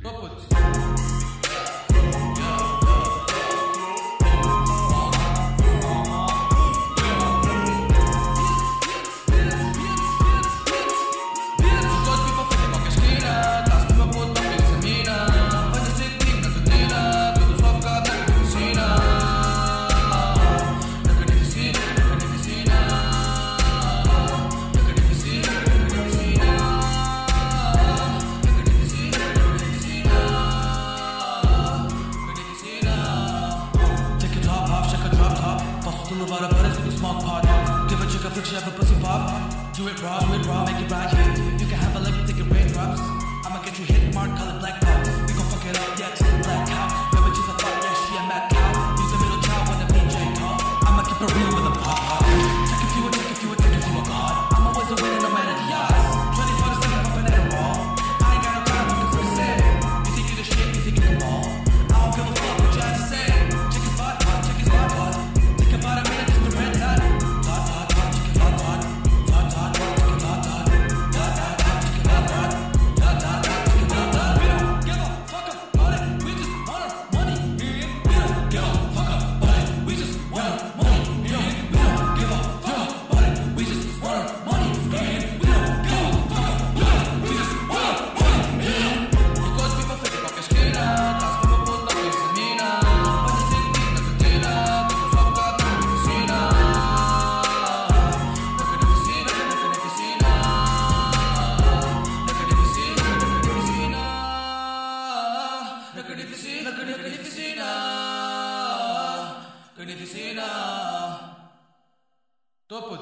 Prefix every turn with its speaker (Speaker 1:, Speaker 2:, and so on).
Speaker 1: music. full of all the the small pot. Give a chick a flick, she have a pussy pop. Do it raw, do it raw, make it right Yeah. You can have a lick, take it red. I'ma get you hit, mark, call it black pop. We gon' fuck it up, yeah, the black cow. Your she's a fuck, yeah, she a mad cow. Use a middle child, wanna PJ J. I'ma keep it real na kuni fisina, kuni kuni fisina, kuni fisina. Topo